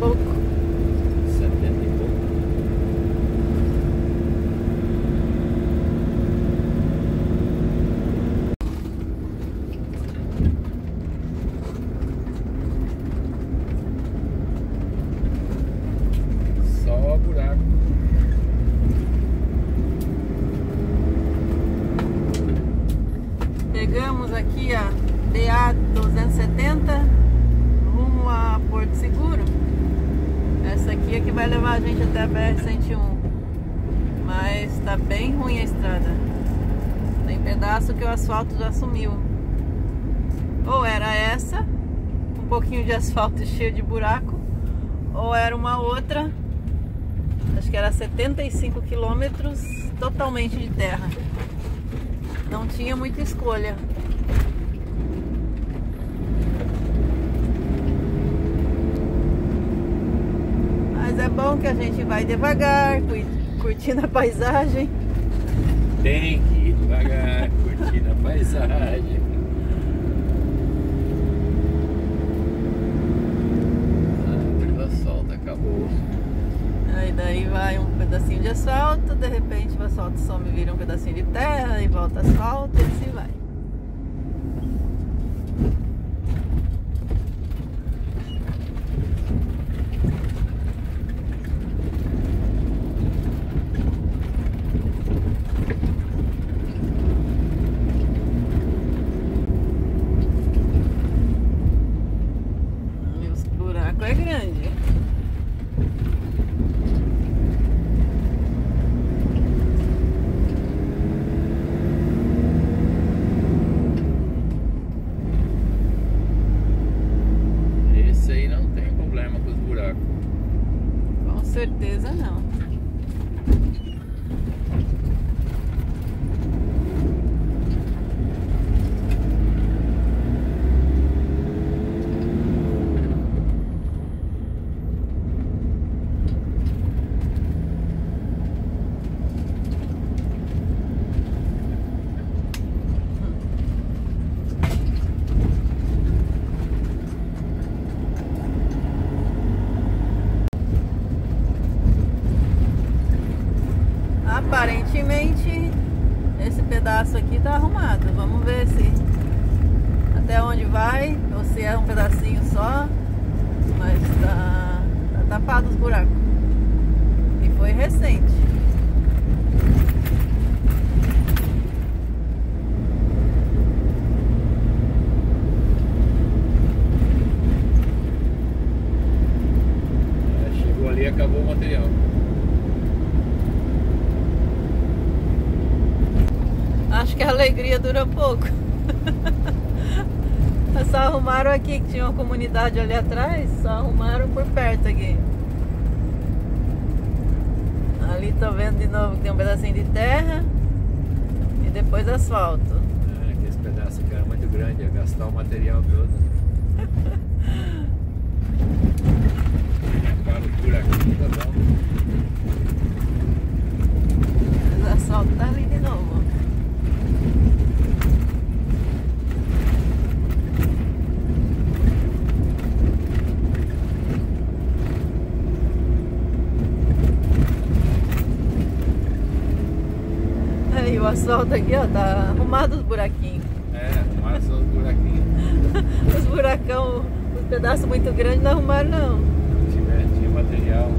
Well, a gente até a BR-101. Mas tá bem ruim a estrada. Tem pedaço que o asfalto já sumiu. Ou era essa, um pouquinho de asfalto cheio de buraco, ou era uma outra, acho que era 75 quilômetros totalmente de terra. Não tinha muita escolha. Mas é bom que a gente vai devagar, curtindo a paisagem. Tem que ir devagar, curtindo a paisagem. Aí daí vai um pedacinho de asfalto, de repente o asfalto some, vira um pedacinho de terra e volta asfalto e assim vai. certeza não. aparentemente esse pedaço aqui tá arrumado. Vamos ver se até onde vai, ou se é um pedacinho só, mas tá, tá tapado os buracos. E foi recente. É, chegou ali e acabou o material. Acho que a alegria dura pouco. só arrumaram aqui, que tinha uma comunidade ali atrás, só arrumaram por perto aqui. Ali tô vendo de novo que tem um pedacinho de terra e depois asfalto. É, que esse pedaço aqui era muito grande, ia gastar o material todo. Para o buraquinho tá bom. Mas asfalto tá ali de novo. Asfalto aqui, ó, tá arrumado os buraquinhos. É, arrumaram só os buraquinhos. os buracão, os pedaços muito grandes não arrumaram não. Tinha, tinha material.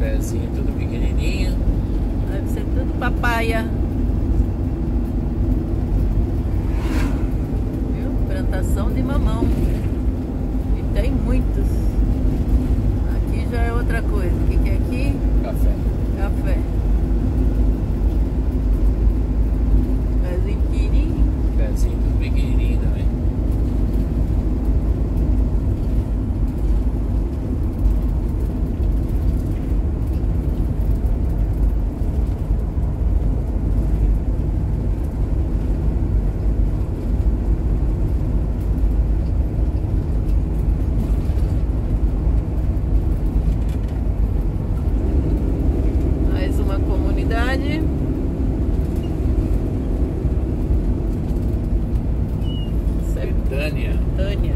Pezinho tudo pequenininho. Deve ser tudo papaya. Viu? Plantação de mamão. E tem muitos. Outra coisa. O que, que é aqui? Café. Café. Pezinho pequenininho. Pezinho tudo pequenininho também. Mais uma comunidade. Betânia. Tânia.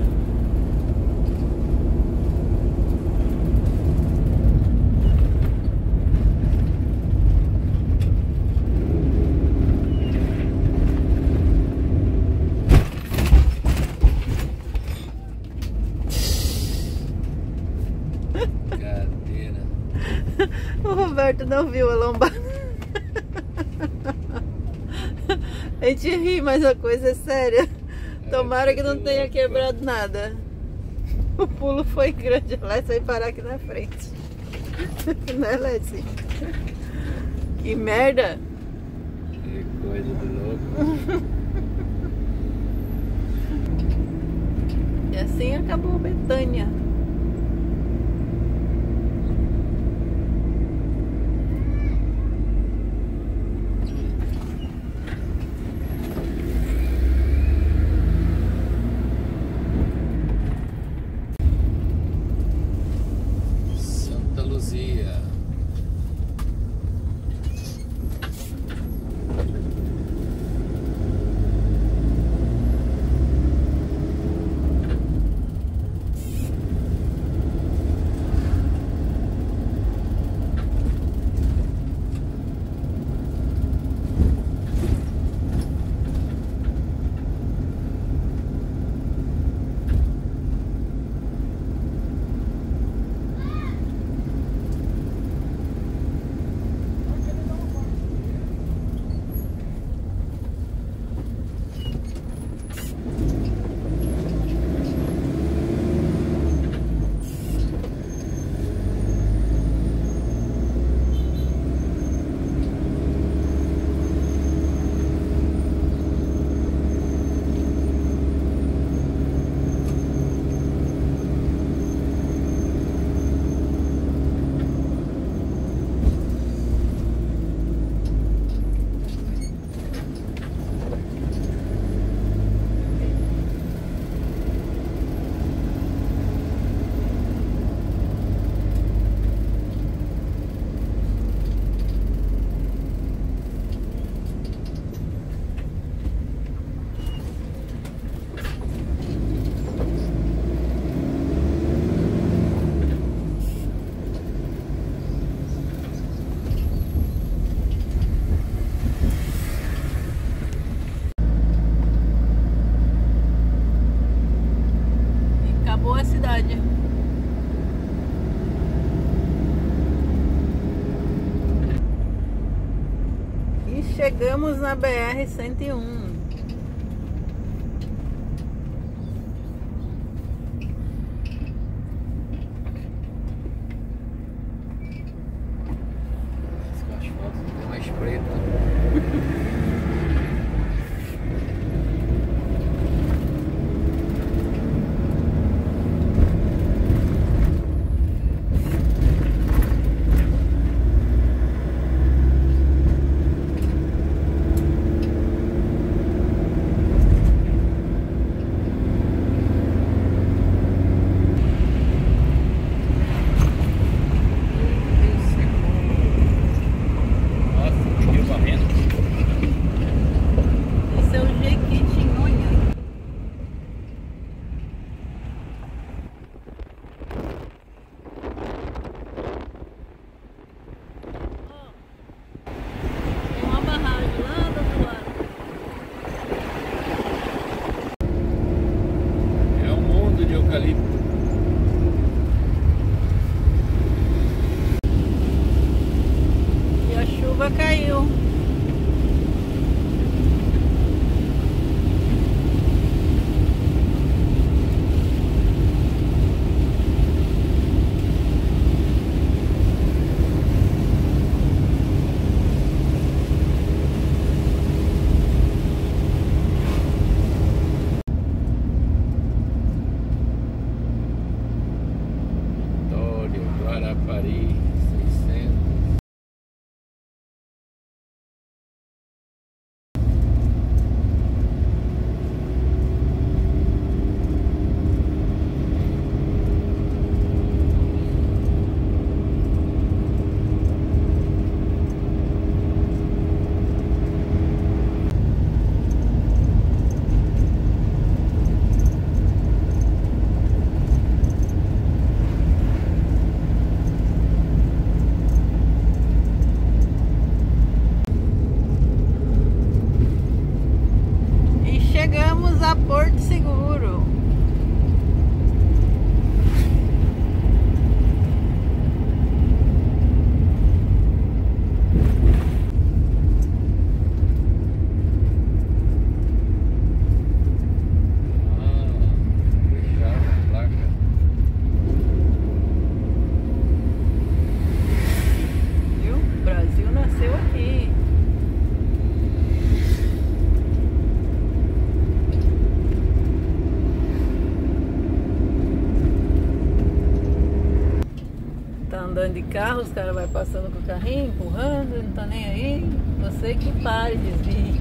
Roberto não viu a lombada. A gente ri, mas a coisa é séria. Tomara que não tenha quebrado nada. O pulo foi grande. Lá vai parar aqui na frente. Né, Leslie? Que merda! Que coisa de louco. E assim acabou Betânia. Chegamos na BR-101. Carro, os caras vai passando com o carrinho, empurrando, não tá nem aí. Você que pare, desvie.